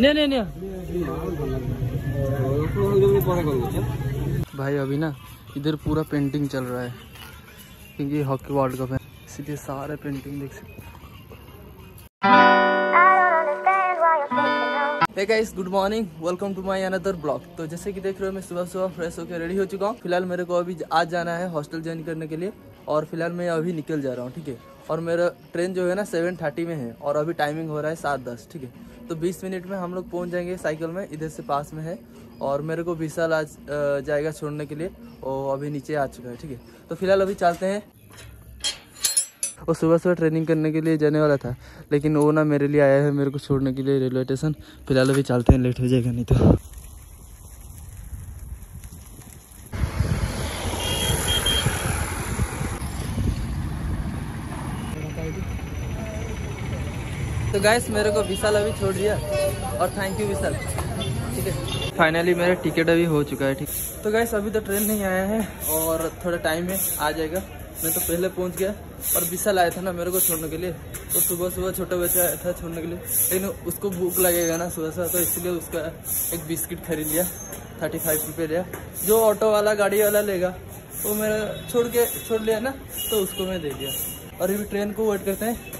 नहीं नहीं नहीं भाई, अभी ना इधर पूरा पेंटिंग चल रहा है। क्योंकि हॉकी वर्ल्ड कप है। इसीलिए सारे पेंटिंग देख सकते guys good morning welcome to my another blog तो जैसे कि देख रहे हो, मैं सुबह सुबह फ्रेश होकर रेडी हो चुका हूँ। फ़िलहाल मेरे को अभी आज जाना है हॉस्टल ज्वाइन करने के लिए। और फ़िलहाल मैं अभी निकल जा रहा हूँ, ठीक है? और मेरा ट्रेन जो है ना सेवन थर्टी में है और अभी टाइमिंग हो रहा है सात दस, ठीक है? तो बीस मिनट में हम लोग पहुँच जाएँगे साइकिल में, इधर से पास में है और मेरे को विशाल आज जाएगा छोड़ने के लिए और अभी नीचे आ चुका है, ठीक है? तो फ़िलहाल अभी चलते हैं। वो सुबह सुबह ट्रेनिंग करने के लिए जाने वाला था, लेकिन वो ना मेरे लिए आया है मेरे को छोड़ने के लिए रेलवे स्टेशन फ़िलहाल अभी चलते हैं लेट हो जाएगा, नहीं तो। तो गैस मेरे को विशाल अभी छोड़ दिया। और थैंक यू विशाल। ठीक है? फाइनली मेरा टिकट अभी हो चुका है, ठीक। तो गैस अभी तो ट्रेन नहीं आया है और थोड़ा टाइम में आ जाएगा। मैं तो पहले पहुँच गया और विशाल आया था ना मेरे को छोड़ने के लिए। तो सुबह सुबह छोटा बच्चा आया था छोड़ने के लिए। लेकिन उसको भूख लगेगा ना सुबह सुबह तो इसलिए उसका एक बिस्किट खरीद लिया। थर्टी फाइव रुपये लिया जो ऑटो वाला, गाड़ी वाला लेगा, वो मेरा छोड़ के, छोड़ लिया ना तो उसको मैं दे दिया। और अभी ट्रेन को वेट करते हैं।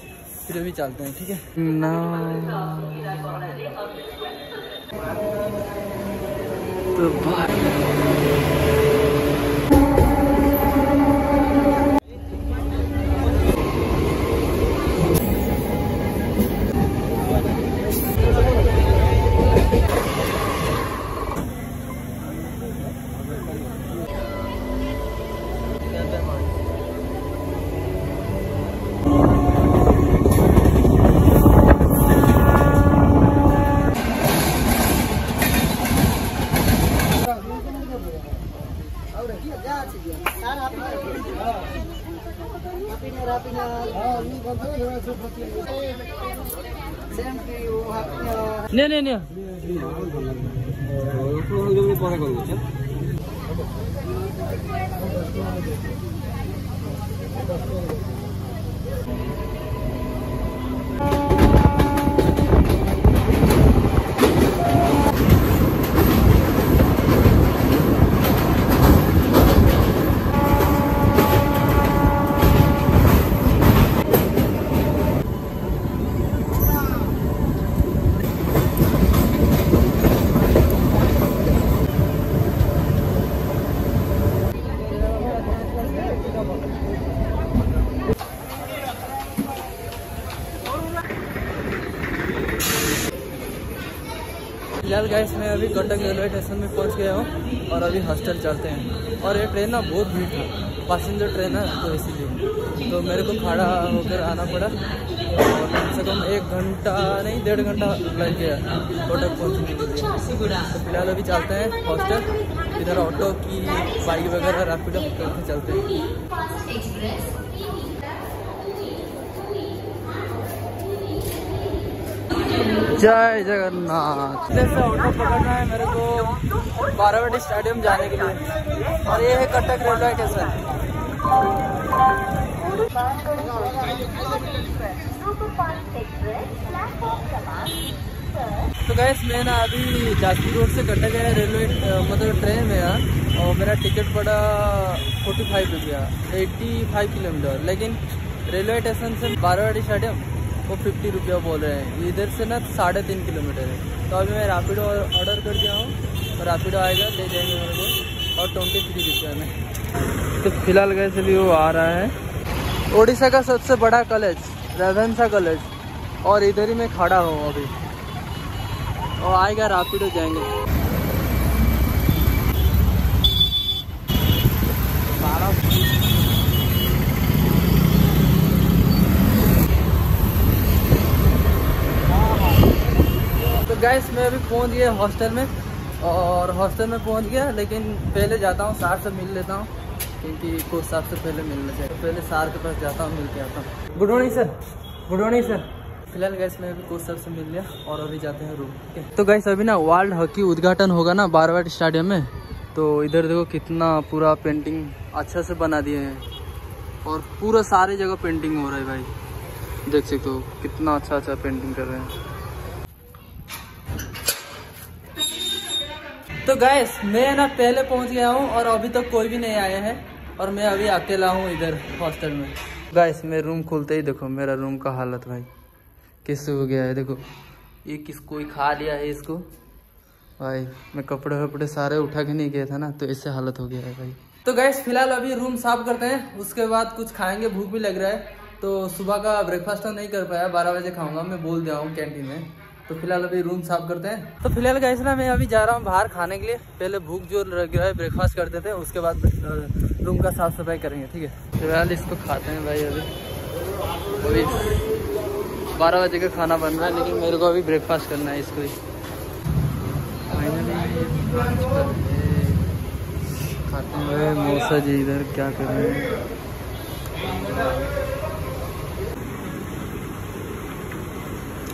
फिर अभी चलते हैं ठीक है? तो भाई নে নে নে फ़िलहाल गैस मैं अभी कटक रेलवे स्टेशन में पहुँच गया हूँ और अभी हॉस्टल चलते हैं। और ये ट्रेन ना बहुत भीड़ था। पैसेंजर ट्रेन है तो इसीलिए। तो मेरे को खड़ा होकर आना पड़ा और कम से कम एक घंटा नहीं, डेढ़ घंटा लग गया कटक पहुँचने के लिए। तो फ़िलहाल अभी चलते हैं हॉस्टल इधर ऑटो की बाइक वगैरह रैपिडो करके चलते हैं। जय जगन्नाथ। इधर से ऑटो पकड़ना है मेरे को बारावटी स्टेडियम जाने के लिए। और ये है कटक रेलवे स्टेशन। तो गैस मैं ना अभी जाजपुर रोड से कटक गया, रेलवे मतलब ट्रेन में यार, और मेरा टिकट पड़ा फोर्टी फाइव रुपया एट्टी फाइव किलोमीटर। लेकिन रेलवे स्टेशन से बारावाड़ी स्टेडियम वो फिफ्टी रुपया बोल रहे हैं। इधर से ना साढ़े तीन किलोमीटर है। तो अभी मैं रैपिडो ऑर्डर कर दिया हूँ। तो रैपिडो आएगा ले जाएँगे मेरे को। और ट्वेंटी थ्री रुपया में। तो फ़िलहाल गैस भी वो आ रहा है। उड़ीसा का सबसे बड़ा कॉलेज रेवेंसा कॉलेज और इधर ही मैं खड़ा हूँ अभी। और आएगा रैपिडो जाएँगे तो गैस मैं अभी पहुँच गया हॉस्टल में और हॉस्टल में पहुँच गया, लेकिन पहले जाता हूँ, सार से मिल लेता हूँ, क्योंकि कोच साहब से पहले मिलना चाहिए। पहले सार के पास जाता हूँ मिल के आता हूँ। Good morning sir good morning sir फ़िलहाल गैस मैं अभी कोच सर से मिल लिया और अभी जाते हैं रूम तो गैस अभी ना वर्ल्ड हॉकी उद्घाटन होगा ना बारवाट स्टेडियम में तो इधर देखो कितना पूरा पेंटिंग अच्छा से बना दिए हैं। और पूरा सारी जगह पेंटिंग हो रहा है भाई। देख सकते हो कितना अच्छा अच्छा पेंटिंग कर रहे हैं। तो गैस मैं ना पहले पहुँच गया हूँ और अभी तक तो कोई भी नहीं आया है और मैं अभी अकेला हूँ इधर हॉस्टल में। गैस मैं रूम खुलते ही देखो, मेरा रूम का हालत भाई। किससे हो गया है, देखो। ये किस कोई खा लिया है इसको? भाई, मैं कपड़े वपड़े सारे उठा के नहीं गया था ना तो इससे हालत हो गया है भाई। तो गैस फ़िलहाल अभी रूम साफ़ करते हैं, उसके बाद कुछ खाएँगे, भूख भी लग रहा है। तो सुबह का ब्रेकफास्ट तो नहीं कर पाया, बारह बजे खाऊँगा, मैं बोल दिया हूँ कैंटीन में। तो फ़िलहाल अभी रूम साफ़ करते हैं तो फ़िलहाल गैस ना मैं अभी जा रहा हूँ बाहर खाने के लिए पहले भूख जो लग रहा है ब्रेकफास्ट कर देते हैं उसके बाद रूम का साफ़ सफ़ाई करेंगे ठीक है फ़िलहाल इसको खाते हैं भाई अभी अभी बारह बजे का खाना बन रहा है लेकिन मेरे को अभी ब्रेकफास्ट करना है इसको ही खाते हैं मौसा जी इधर क्या कर रहे हैं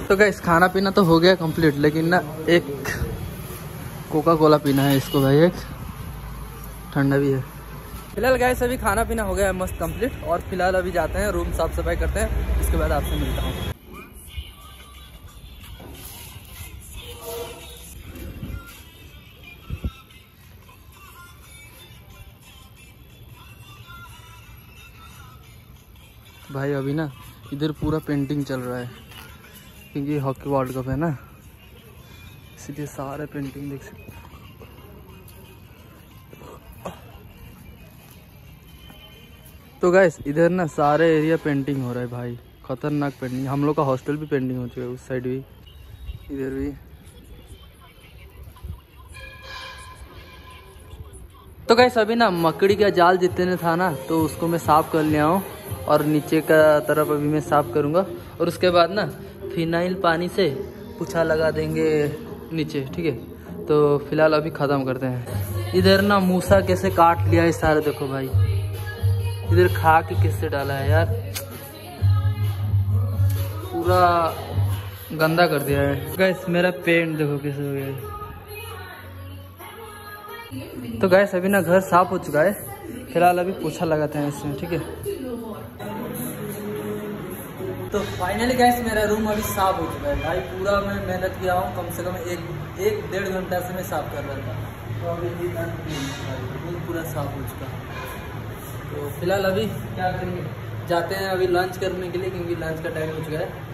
तो गैस खाना पीना तो हो गया कंप्लीट लेकिन ना एक कोका कोला पीना है इसको भाई एक। ठंडा भी है। फ़िलहाल गैस अभी खाना पीना हो गया है मस्त कंप्लीट और फ़िलहाल अभी जाते हैं रूम साफ़ सफ़ाई करते हैं उसके बाद आपसे मिलता हूँ। भाई, अभी ना इधर पूरा पेंटिंग चल रहा है। क्योंकि हॉकी वर्ल्ड कप है ना? इसलिए सारे पेंटिंग देख सकते तो गैस इधर ना सारे एरिया पेंटिंग हो रहा है भाई। खतरनाक पेंटिंग हम लोग का हॉस्टल भी पेंटिंग हो चुका है, उस साइड भी। इधर भी। तो गैस अभी ना मकड़ी का जाल जितने था ना तो उसको मैं साफ़ कर लिया हूँ। और नीचे का तरफ़ अभी मैं साफ़ करूँगा। और उसके बाद ना फिनाइल पानी से पूछा लगा देंगे नीचे, ठीक है? तो फ़िलहाल अभी ख़त्म करते हैं। इधर ना मूसा कैसे काट लिया है सारे देखो भाई। इधर खा के किससे डाला है यार। पूरा गंदा कर दिया है। गैस मेरा पेंट देखो कैसे हो गया तो गैस अभी ना घर साफ़ हो चुका है। फ़िलहाल अभी पूछा लगाते हैं इसमें, ठीक है? तो फाइनली गैस मेरा रूम अभी साफ़ हो चुका है। भाई, पूरा मैं मेहनत किया हूँ, कम से कम एक एक डेढ़ घंटा से मैं साफ़ कर रहा था। तो अभी रूम पूरा साफ़ हो चुका है। तो फ़िलहाल अभी क्या करेंगे? जाते हैं अभी लंच करने के लिए, क्योंकि लंच का टाइम हो चुका है।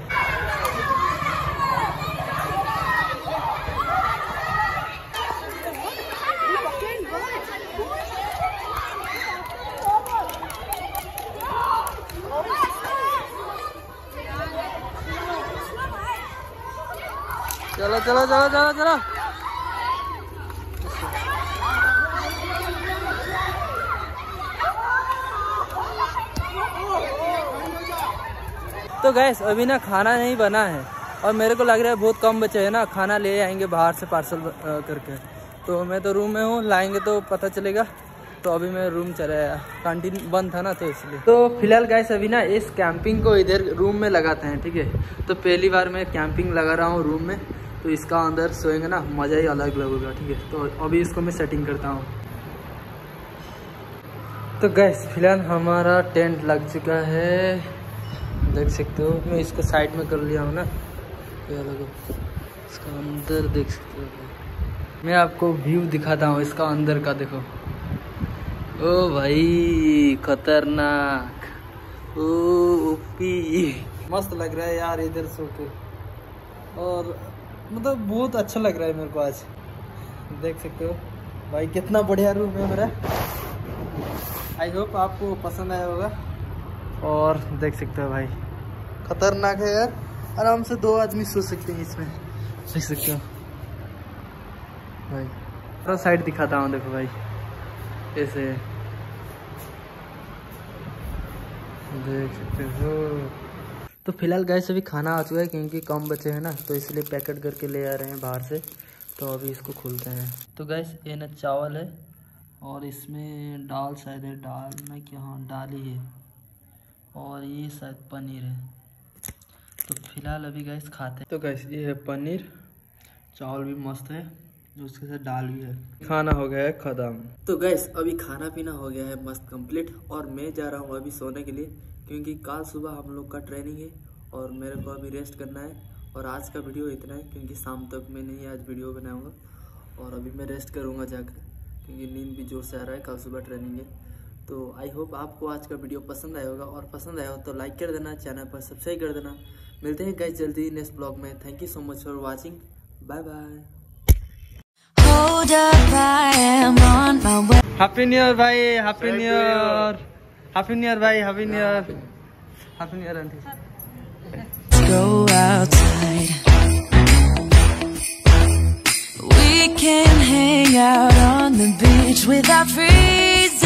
चलो चलो चलो चलो चलो। तो गैस अभी ना खाना नहीं बना है और मेरे को लग रहा है बहुत कम बचे हैं ना, खाना ले आएँगे बाहर से पार्सल करके। तो मैं तो रूम में हूँ, लाएँगे तो पता चलेगा। तो अभी मैं रूम चला आया कैंटीन बंद था ना तो इसलिए। तो फ़िलहाल गैस अभी ना इस कैंपिंग को इधर रूम में लगाते हैं, ठीक है? तो पहली बार मैं कैंपिंग लगा रहा हूँ रूम में। तो इसका अंदर सोएँगे ना, मज़ा ही अलग लगेगा, ठीक है? तो अभी इसको मैं सेटिंग करता हूँ। तो गैस फ़िलहाल हमारा टेंट लग चुका है। देख सकते हो, मैं इसको साइड में कर लिया हूँ ना। क्या लगो इसका अंदर देख सकते हो। मैं आपको व्यू दिखाता हूँ, इसका अंदर का देखो। ओ भाई, खतरनाक। ओ, ओपी। मस्त लग रहा है यार, इधर सो के और मतलब बहुत अच्छा लग रहा है मेरे को आज। देख सकते हो। भाई, कितना बढ़िया रूम है मेरा। आई होप आपको पसंद आया होगा। और देख सकते हो भाई, खतरनाक है यार। आराम से दो आदमी सो सकते हैं इसमें। देख सकते हो। भाई, थोड़ा साइड दिखाता हूँ, देखो भाई। ऐसे। देख सकते हो। तो फ़िलहाल गैस अभी खाना आ चुका है क्योंकि कम बचे हैं ना तो इसलिए पैकेट करके ले आ रहे हैं बाहर से। तो अभी इसको खोलते हैं। तो गैस ये ना चावल है और इसमें दाल शायद है, दाल ना क्या हाँ दाल ही है। और ये शायद पनीर है। तो फ़िलहाल अभी गैस खाते हैं। तो गैस ये है पनीर। चावल भी मस्त है उसके साथ दाल भी है। खाना हो गया है खत्म। तो गैस अभी खाना पीना हो गया है मस्त कंप्लीट और मैं जा रहा हूँ अभी सोने के लिए। क्योंकि कल सुबह हम लोग का ट्रेनिंग है और मेरे को अभी रेस्ट करना है और आज का वीडियो इतना है क्योंकि शाम तक मैं नहीं आज वीडियो बनाऊँगा और अभी मैं रेस्ट करूँगा जाकर क्योंकि नींद भी ज़ोर से आ रहा है कल सुबह ट्रेनिंग है। तो आई होप आपको आज का वीडियो पसंद आया होगा और पसंद आया हो तो लाइक कर देना चैनल पर सब्सक्राइब कर देना। मिलते हैं गाइस जल्दी नेक्स्ट ब्लॉग में। Thank you so much for watching bye bye. Happy new year भाई happy new year Happy new year ভাই Happy new Go outside. We can hang out on the beach without freezing.